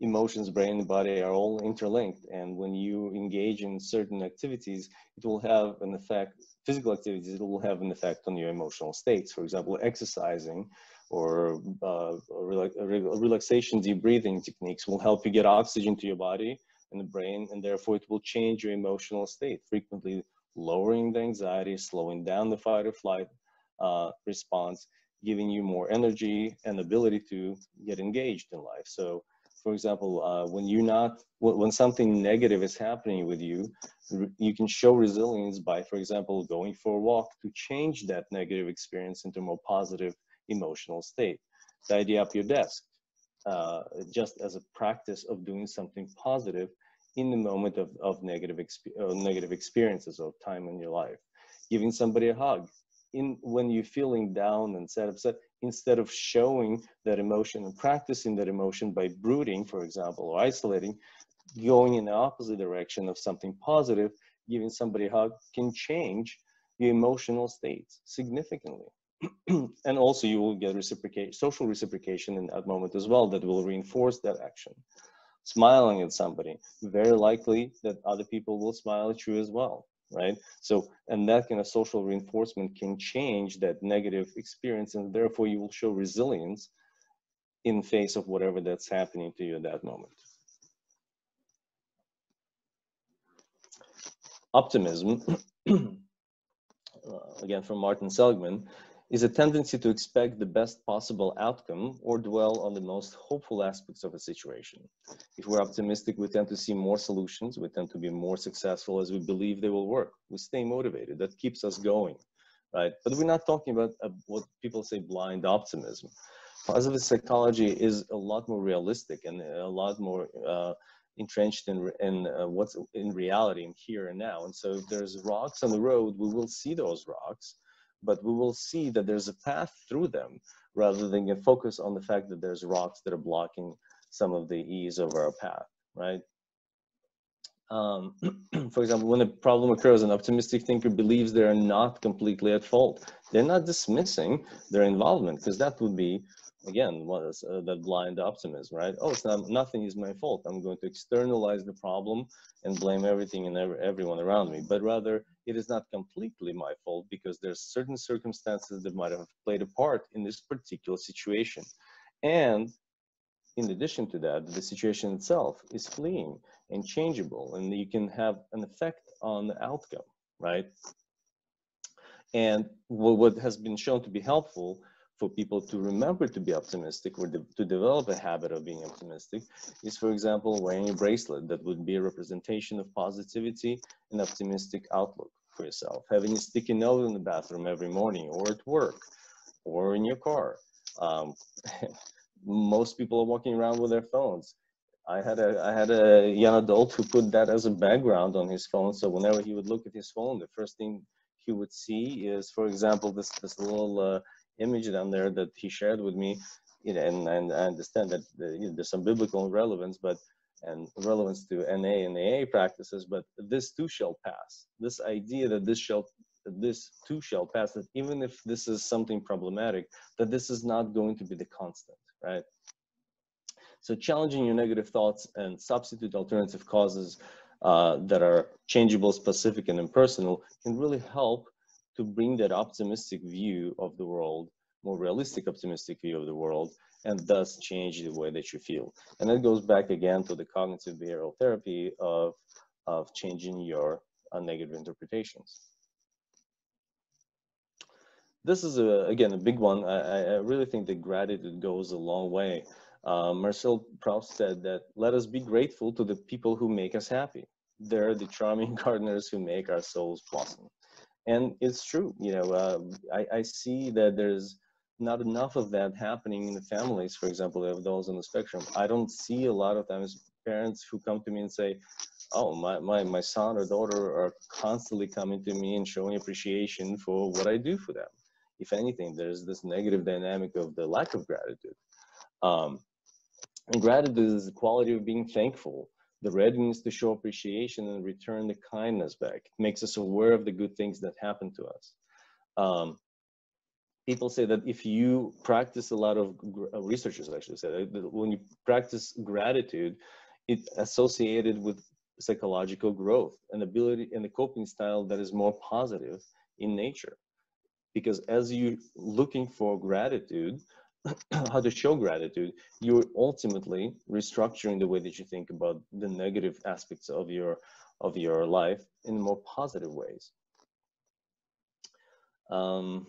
emotions, brain, and body are all interlinked. And when you engage in certain activities, it will have an effect, physical activities, it will have an effect on your emotional states. For example, exercising or uh, relaxation, deep breathing techniques will help you get oxygen to your body and the brain, and therefore it will change your emotional state, frequently lowering the anxiety, slowing down the fight or flight uh, response, giving you more energy and ability to get engaged in life. So for example, uh, when you're not, when something negative is happening with you, you can show resilience by, for example, going for a walk to change that negative experience into a more positive emotional state. Tidy up your desk, uh, just as a practice of doing something positive in the moment of, of negative, exp uh, negative experiences or time in your life. Giving somebody a hug, in when you're feeling down and sad, upset, instead of showing that emotion and practicing that emotion by brooding, for example, or isolating, going in the opposite direction of something positive, giving somebody a hug can change your emotional states significantly. and also you will get reciprocation, social reciprocation in that moment as well that will reinforce that action. Smiling at somebody, very likely that other people will smile at you as well, right? So, and that kind of social reinforcement can change that negative experience and therefore you will show resilience in face of whatever that's happening to you at that moment. Optimism, uh, again from Martin Seligman, is a tendency to expect the best possible outcome or dwell on the most hopeful aspects of a situation. If we're optimistic, we tend to see more solutions, we tend to be more successful as we believe they will work. We stay motivated, that keeps us going, right? But we're not talking about uh, what people say blind optimism. Positive psychology is a lot more realistic and a lot more uh, entrenched in, in uh, what's in reality and here and now. And so if there's rocks on the road, we will see those rocks but we will see that there's a path through them rather than get focus on the fact that there's rocks that are blocking some of the ease of our path, right? Um, for example, when a problem occurs, an optimistic thinker believes they are not completely at fault. They're not dismissing their involvement because that would be again was uh, that blind optimism right? Oh it's not nothing is my fault. I'm going to externalize the problem and blame everything and every, everyone around me. But rather it is not completely my fault because there's certain circumstances that might have played a part in this particular situation. And in addition to that the situation itself is fleeing and changeable and you can have an effect on the outcome right? And what has been shown to be helpful for people to remember to be optimistic or de to develop a habit of being optimistic is, for example, wearing a bracelet that would be a representation of positivity and optimistic outlook for yourself. Having a sticky note in the bathroom every morning or at work or in your car. Um, most people are walking around with their phones. I had a I had a young adult who put that as a background on his phone. So whenever he would look at his phone, the first thing he would see is, for example, this this little uh, image down there that he shared with me, you know, and, and I understand that the, you know, there's some biblical relevance, but and relevance to NA and AA practices, but this too shall pass. This idea that this shall this too shall pass, that even if this is something problematic, that this is not going to be the constant, right? So challenging your negative thoughts and substitute alternative causes uh, that are changeable, specific, and impersonal can really help to bring that optimistic view of the world, more realistic optimistic view of the world, and thus change the way that you feel. And that goes back again to the cognitive behavioral therapy of, of changing your uh, negative interpretations. This is, a, again, a big one. I, I really think that gratitude goes a long way. Uh, Marcel Proust said that let us be grateful to the people who make us happy. They're the charming gardeners who make our souls blossom and it's true you know uh, I, I see that there's not enough of that happening in the families for example of those on the spectrum. I don't see a lot of times parents who come to me and say oh my, my, my son or daughter are constantly coming to me and showing appreciation for what i do for them. If anything there's this negative dynamic of the lack of gratitude. Um, and gratitude is the quality of being thankful the readiness to show appreciation and return the kindness back. It makes us aware of the good things that happen to us. Um, people say that if you practice a lot of uh, researchers actually say that when you practice gratitude, it associated with psychological growth and ability and a coping style that is more positive in nature. Because as you looking for gratitude, how to show gratitude, you're ultimately restructuring the way that you think about the negative aspects of your of your life in more positive ways. Um,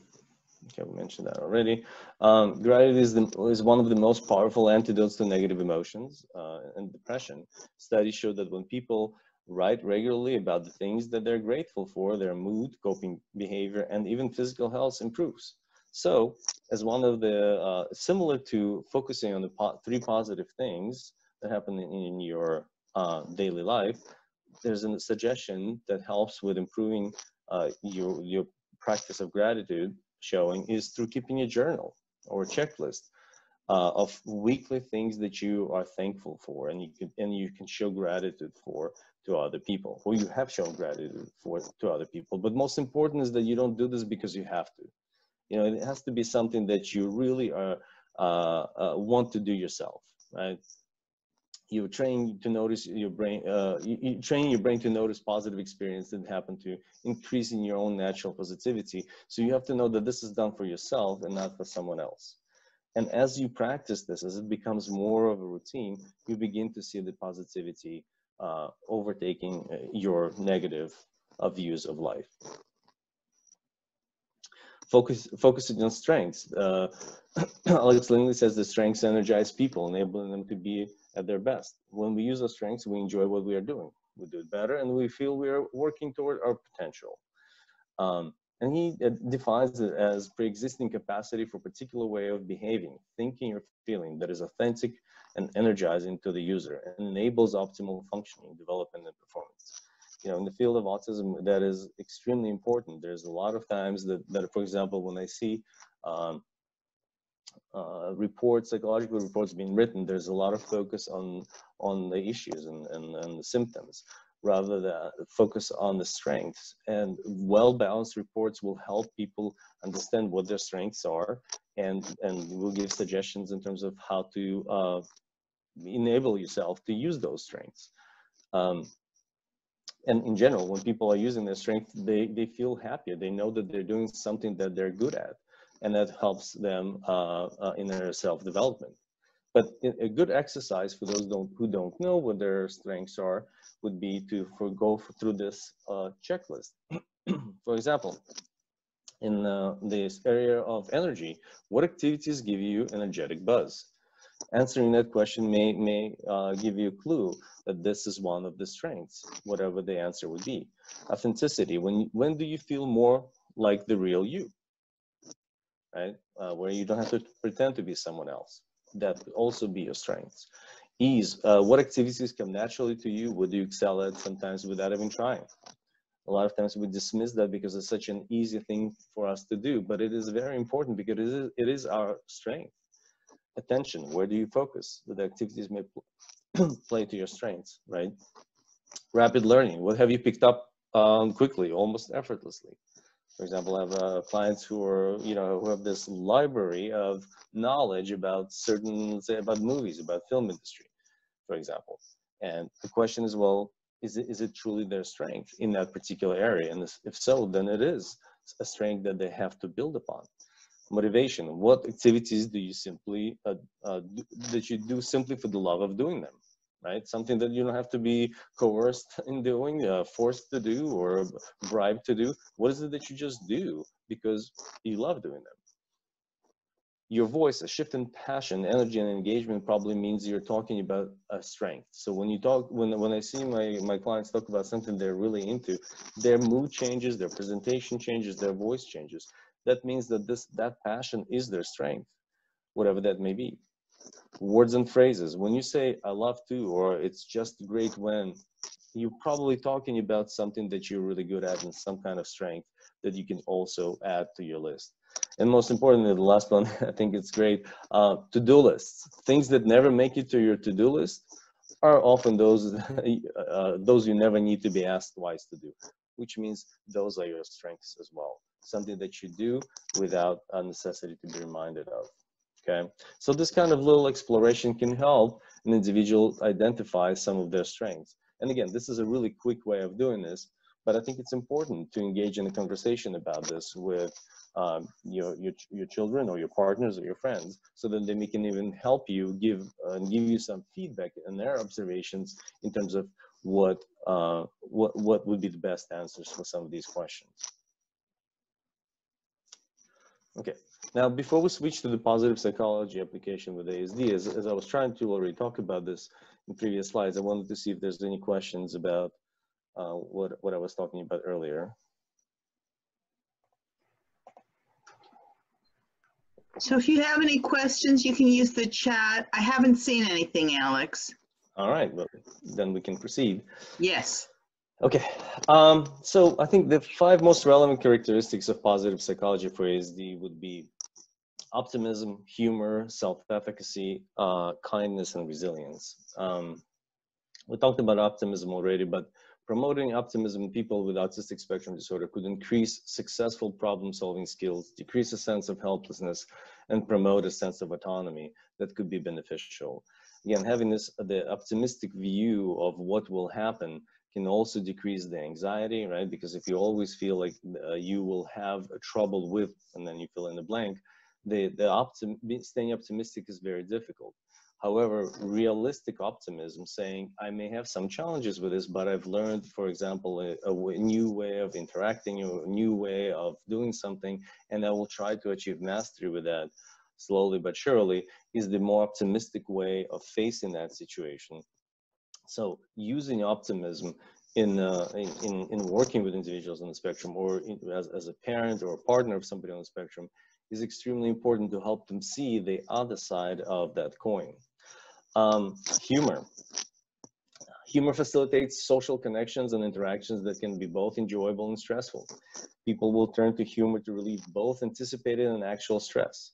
okay, we mentioned that already. Um, gratitude is, the, is one of the most powerful antidotes to negative emotions uh, and depression. Studies show that when people write regularly about the things that they're grateful for, their mood, coping behavior, and even physical health improves. So as one of the, uh, similar to focusing on the po three positive things that happen in, in your uh, daily life, there's a suggestion that helps with improving uh, your, your practice of gratitude showing is through keeping a journal or a checklist. uh, of weekly things that you are thankful for and you can and you can show gratitude for to other people or you have shown gratitude for to other people but most important is that you don't do this because you have to you know it has to be something that you really are uh, uh, want to do yourself right? You train to notice your brain uh, you, you train your brain to notice positive experience that happen to increasing your own natural positivity. So you have to know that this is done for yourself and not for someone else. And as you practice this, as it becomes more of a routine, you begin to see the positivity uh, overtaking uh, your negative uh, views of life. Focus, focusing on strengths. Uh, Alex Linley says the strengths energize people, enabling them to be at their best. When we use our strengths, we enjoy what we are doing. We do it better and we feel we are working toward our potential. Um, and he uh, defines it as pre-existing capacity for particular way of behaving, thinking or feeling that is authentic and energizing to the user and enables optimal functioning, development, and performance. You know, in the field of autism, that is extremely important. There's a lot of times that, that for example, when I see um, uh, reports, psychological reports being written, there's a lot of focus on on the issues and, and, and the symptoms rather than focus on the strengths. And well-balanced reports will help people understand what their strengths are and, and will give suggestions in terms of how to uh, enable yourself to use those strengths. Um, and in general, when people are using their strength, they, they feel happier. They know that they're doing something that they're good at, and that helps them uh, uh, in their self-development. But a good exercise for those don't, who don't know what their strengths are would be to for go through this uh, checklist. for example, in uh, this area of energy, what activities give you energetic buzz? Answering that question may, may uh, give you a clue that this is one of the strengths, whatever the answer would be. Authenticity, when, when do you feel more like the real you? Right, uh, where you don't have to pretend to be someone else that could also be your strengths. Ease, uh, what activities come naturally to you? What do you excel at sometimes without even trying? A lot of times we dismiss that because it's such an easy thing for us to do, but it is very important because it is, it is our strength. Attention, where do you focus? The activities may play to your strengths, right? Rapid learning, what have you picked up um, quickly, almost effortlessly? For example, I have uh, clients who are, you know, who have this library of knowledge about certain, say, about movies, about film industry, for example. And the question is, well, is it, is it truly their strength in that particular area? And if so, then it is a strength that they have to build upon. Motivation, what activities do you simply, uh, uh, that you do simply for the love of doing them? right? Something that you don't have to be coerced in doing, uh, forced to do, or bribed to do. What is it that you just do because you love doing them? Your voice, a shift in passion, energy, and engagement probably means you're talking about a strength. So when you talk, when when I see my my clients talk about something they're really into, their mood changes, their presentation changes, their voice changes. That means that this that passion is their strength, whatever that may be words and phrases. When you say I love to or it's just great when, you're probably talking about something that you're really good at and some kind of strength that you can also add to your list. And most importantly, the last one, I think it's great, uh, to-do lists. Things that never make it to your to-do list are often those, uh, those you never need to be asked twice to do, which means those are your strengths as well. Something that you do without a necessity to be reminded of okay? So this kind of little exploration can help an individual identify some of their strengths. And again, this is a really quick way of doing this, but I think it's important to engage in a conversation about this with um, your, your, your children or your partners or your friends so that they can even help you give uh, and give you some feedback and their observations in terms of what, uh, what, what would be the best answers for some of these questions. Okay, now, before we switch to the positive psychology application with ASD, as, as I was trying to already talk about this in previous slides, I wanted to see if there's any questions about uh, what, what I was talking about earlier. So if you have any questions, you can use the chat. I haven't seen anything, Alex. All right, well, then we can proceed. Yes. Okay, um, so I think the five most relevant characteristics of positive psychology for ASD would be optimism, humor, self-efficacy, uh, kindness, and resilience. Um, we talked about optimism already, but promoting optimism in people with autistic spectrum disorder could increase successful problem-solving skills, decrease a sense of helplessness, and promote a sense of autonomy that could be beneficial. Again, having this the optimistic view of what will happen can also decrease the anxiety, right? Because if you always feel like uh, you will have trouble with, and then you fill in the blank, the, the optim staying optimistic is very difficult. However, realistic optimism saying, I may have some challenges with this, but I've learned, for example, a, a, new way of interacting, or a new way of doing something, and I will try to achieve mastery with that slowly but surely, is the more optimistic way of facing that situation. So using optimism in, uh, in, in working with individuals on the spectrum or in, as, as a parent or a partner of somebody on the spectrum is extremely important to help them see the other side of that coin. Um, humor. Humor facilitates social connections and interactions that can be both enjoyable and stressful. People will turn to humor to relieve both anticipated and actual stress.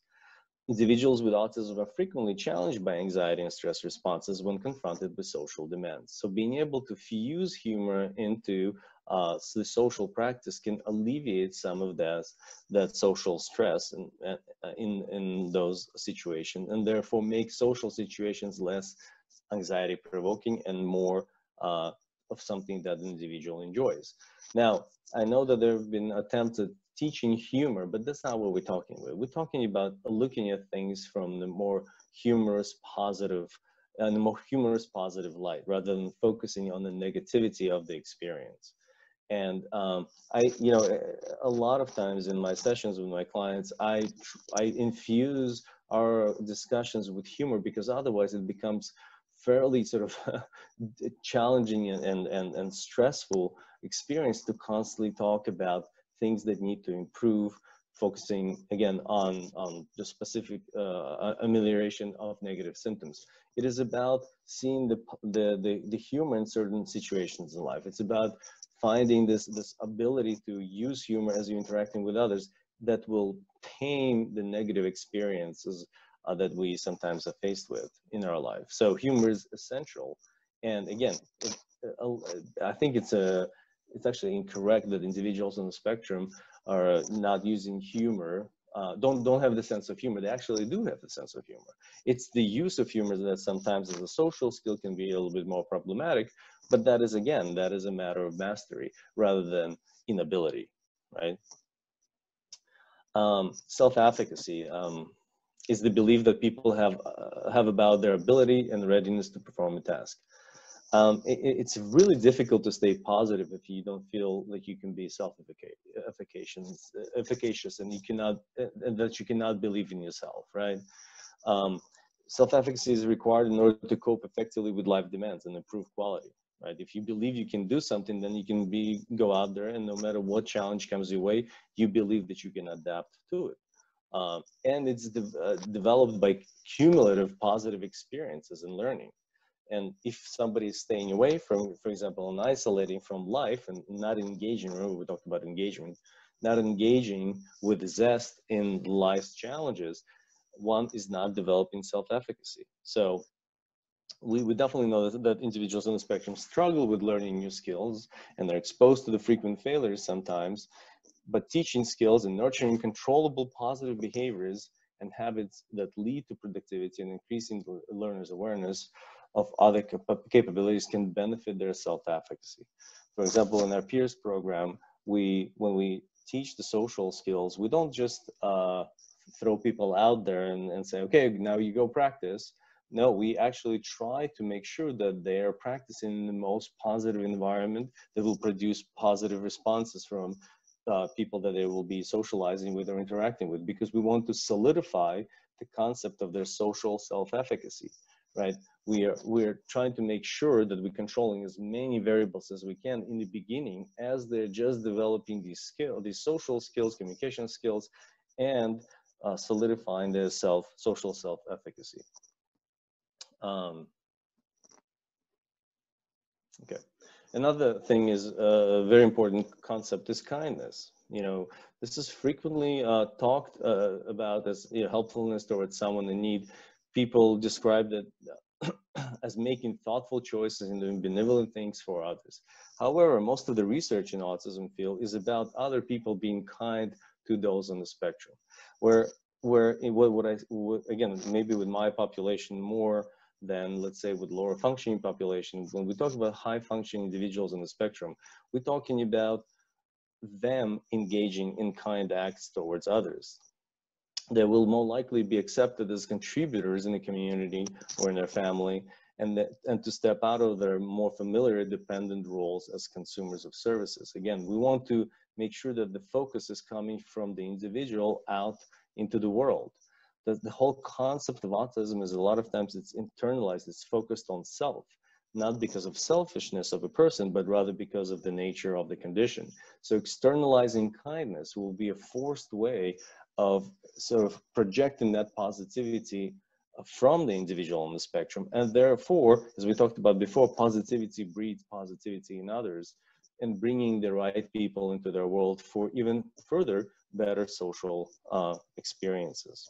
Individuals with autism are frequently challenged by anxiety and stress responses when confronted with social demands. So being able to fuse humor into uh, the social practice can alleviate some of that, that social stress in, uh, in, in those situations and therefore make social situations less anxiety provoking and more uh, of something that the individual enjoys. Now, I know that there have been attempts at teaching humor, but that's not what we're talking about. We're talking about looking at things from the more humorous, positive, and the more humorous, positive light, rather than focusing on the negativity of the experience. And um, I, you know, a lot of times in my sessions with my clients, I, I infuse our discussions with humor because otherwise it becomes fairly sort of challenging and, and, and, and stressful experience to constantly talk about things that need to improve, focusing again on, on the specific uh, amelioration of negative symptoms. It is about seeing the, the, the, the humor in certain situations in life. It's about finding this, this ability to use humor as you're interacting with others that will tame the negative experiences uh, that we sometimes are faced with in our life. So humor is essential. And again, it, uh, I think it's a it's actually incorrect that individuals on the spectrum are not using humor uh, don't don't have the sense of humor. They actually do have the sense of humor. It's the use of humor that sometimes as a social skill can be a little bit more problematic, but that is again that is a matter of mastery rather than inability, right? Um, self-efficacy um, is the belief that people have uh, have about their ability and readiness to perform a task um, it, it's really difficult to stay positive if you don't feel like you can be self-efficacious, efficacious, and you cannot, and that you cannot believe in yourself, right? Um, self-efficacy is required in order to cope effectively with life demands and improve quality, right? If you believe you can do something, then you can be go out there, and no matter what challenge comes your way, you believe that you can adapt to it. Um, and it's de uh, developed by cumulative positive experiences and learning and if somebody is staying away from, for example, and isolating from life and not engaging, remember we talked about engagement, not engaging with zest in life's challenges, one is not developing self-efficacy. So we, we definitely know that, that individuals on the spectrum struggle with learning new skills and they're exposed to the frequent failures sometimes, but teaching skills and nurturing controllable positive behaviors and habits that lead to productivity and increasing the learner's awareness of other cap capabilities can benefit their self-efficacy. For example, in our peers program, we when we teach the social skills, we don't just uh, throw people out there and, and say, okay, now you go practice. No, we actually try to make sure that they're practicing in the most positive environment that will produce positive responses from uh, people that they will be socializing with or interacting with because we want to solidify the concept of their social self-efficacy right? We are, we're trying to make sure that we're controlling as many variables as we can in the beginning as they're just developing these skills, these social skills, communication skills, and uh, solidifying their self, social self-efficacy. Um, okay. another thing is a very important concept is kindness. You know, this is frequently uh, talked uh, about as you know, helpfulness towards someone in need. People describe it as making thoughtful choices and doing benevolent things for others. However, most of the research in autism field is about other people being kind to those on the spectrum, where where what would I what, again maybe with my population more than let's say with lower functioning populations. When we talk about high functioning individuals on the spectrum, we're talking about them engaging in kind acts towards others they will more likely be accepted as contributors in the community or in their family and, that, and to step out of their more familiar dependent roles as consumers of services. Again, we want to make sure that the focus is coming from the individual out into the world. The, the whole concept of autism is a lot of times it's internalized, it's focused on self, not because of selfishness of a person, but rather because of the nature of the condition. So externalizing kindness will be a forced way of sort of projecting that positivity from the individual on the spectrum. And therefore, as we talked about before, positivity breeds positivity in others and bringing the right people into their world for even further better social uh, experiences.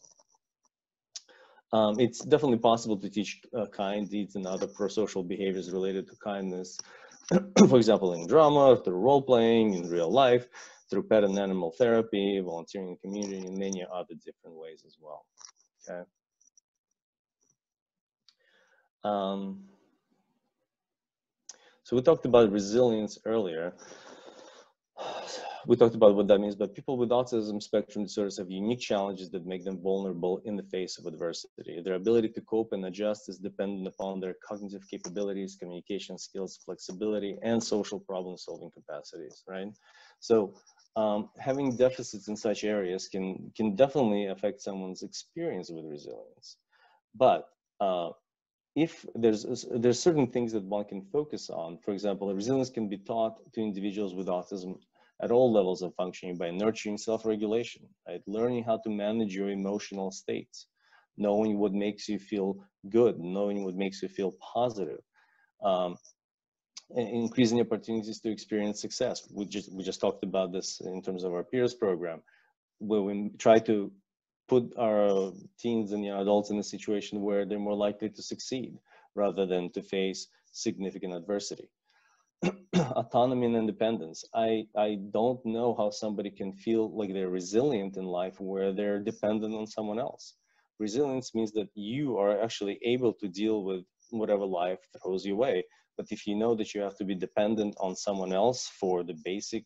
Um, it's definitely possible to teach uh, kind deeds and other pro-social behaviors related to kindness. for example, in drama, through role playing, in real life, through pet and animal therapy, volunteering in community, and many other different ways as well. Okay. Um, so we talked about resilience earlier. We talked about what that means, but people with autism spectrum disorders have unique challenges that make them vulnerable in the face of adversity. Their ability to cope and adjust is dependent upon their cognitive capabilities, communication skills, flexibility, and social problem solving capacities, right? So um, having deficits in such areas can, can definitely affect someone's experience with resilience. But uh, if there's there's certain things that one can focus on, for example, resilience can be taught to individuals with autism at all levels of functioning by nurturing self-regulation, right? Learning how to manage your emotional states, knowing what makes you feel good, knowing what makes you feel positive, um, increasing opportunities to experience success. We just we just talked about this in terms of our peers program, where we try to put our teens and young adults in a situation where they're more likely to succeed rather than to face significant adversity. Autonomy and independence. I, I don't know how somebody can feel like they're resilient in life where they're dependent on someone else. Resilience means that you are actually able to deal with whatever life throws you away. But if you know that you have to be dependent on someone else for the basic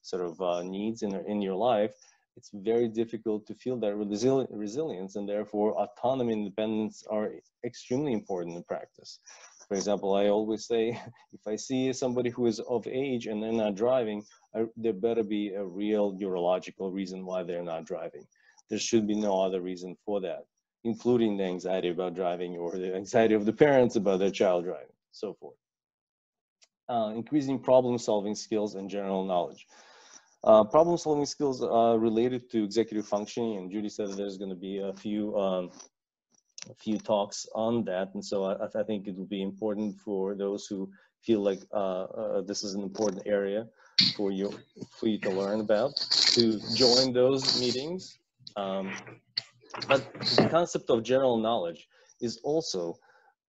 sort of uh, needs in, in your life, it's very difficult to feel that resili resilience and therefore autonomy and independence are extremely important in practice. For example, I always say, if I see somebody who is of age and they're not driving, I, there better be a real neurological reason why they're not driving. There should be no other reason for that, including the anxiety about driving or the anxiety of the parents about their child driving, so forth. Uh, increasing problem solving skills and general knowledge. Uh, problem solving skills are related to executive functioning, and Judy said there's going to be a few um, a few talks on that, and so I, I, think it will be important for those who feel like uh, uh, this is an important area for you for you to learn about to join those meetings. Um, but the concept of general knowledge is also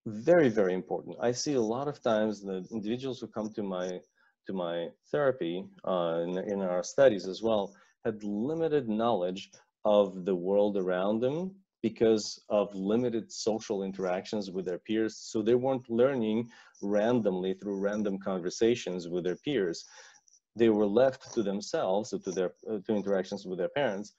very very important. I see a lot of times that individuals who come to my to my therapy uh, in, in our studies as well had limited knowledge of the world around them because of limited social interactions with their peers. So they weren't learning randomly through random conversations with their peers. They were left to themselves, to their uh, to interactions with their parents,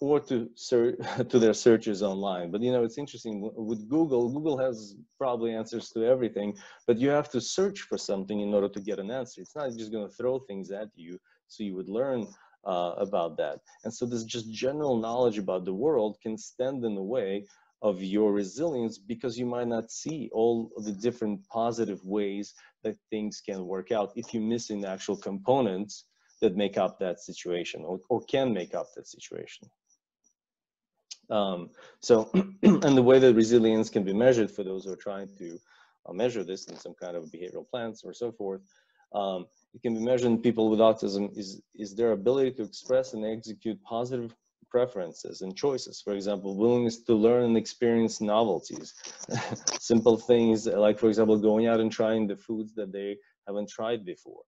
or to search to their searches online. But you know, it's interesting with Google. Google has probably answers to everything, but you have to search for something in order to get an answer. It's not just going to throw things at you, so you would learn uh, about that. And so this just general knowledge about the world can stand in the way of your resilience because you might not see all the different positive ways that things can work out if you're missing actual components that make up that situation or, or can make up that situation. Um, so, and the way that resilience can be measured for those who are trying to uh, measure this in some kind of behavioral plans or so forth, um, it can be measured in people with autism is, is their ability to express and execute positive preferences and choices. For example, willingness to learn and experience novelties. Simple things like, for example, going out and trying the foods that they haven't tried before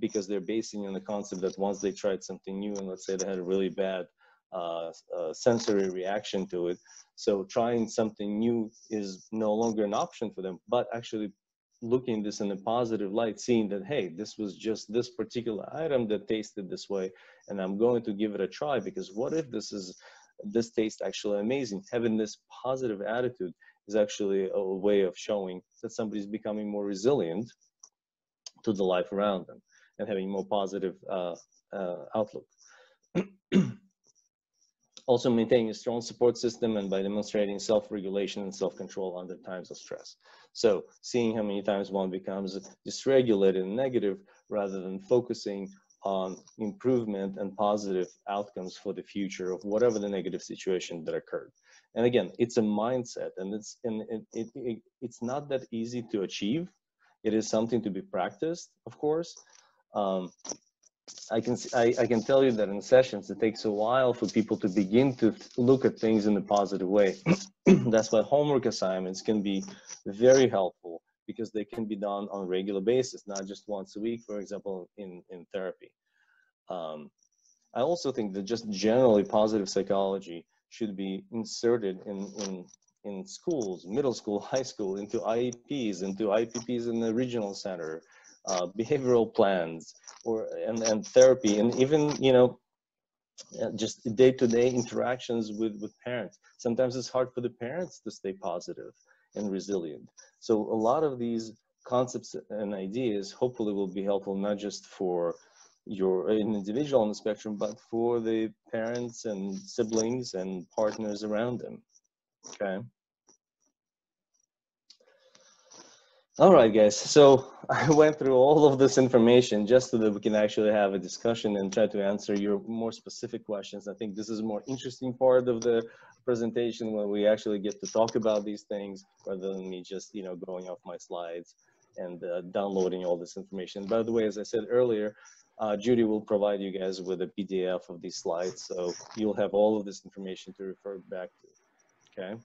because they're basing on the concept that once they tried something new and let's say they had a really bad uh, uh, sensory reaction to it. So trying something new is no longer an option for them, but actually looking this in a positive light, seeing that, hey, this was just this particular item that tasted this way, and I'm going to give it a try because what if this is, this tastes actually amazing? Having this positive attitude is actually a way of showing that somebody's becoming more resilient to the life around them and having more positive uh, uh, outlook. also maintaining a strong support system and by demonstrating self-regulation and self-control under times of stress. So seeing how many times one becomes dysregulated and negative rather than focusing on improvement and positive outcomes for the future of whatever the negative situation that occurred. And again, it's a mindset and it's, and it, it, it, it's not that easy to achieve. It is something to be practiced, of course. Um, I can I, I, can tell you that in sessions it takes a while for people to begin to look at things in a positive way. That's why homework assignments can be very helpful because they can be done on a regular basis, not just once a week, for example, in in therapy. Um, I also think that just generally positive psychology should be inserted in in in schools, middle school, high school, into IEPs, into IPPs in the regional center, uh, behavioral plans or and, and therapy and even you know uh, just day-to-day interactions with with parents. Sometimes it's hard for the parents to stay positive and resilient. So a lot of these concepts and ideas hopefully will be helpful not just for your an individual on the spectrum but for the parents and siblings and partners around them. Okay All right, guys. So I went through all of this information just so that we can actually have a discussion and try to answer your more specific questions. I think this is a more interesting part of the presentation when we actually get to talk about these things rather than me just, you know, going off my slides and uh, downloading all this information. By the way, as I said earlier, uh, Judy will provide you guys with a PDF of these slides. So you'll have all of this information to refer back to, okay?